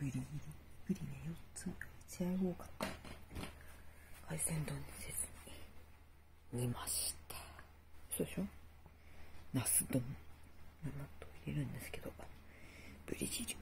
ブリブリね4つ試合多かった海鮮丼にせずに煮ましたそうでしょナス丼納と入れるんですけどブリ汁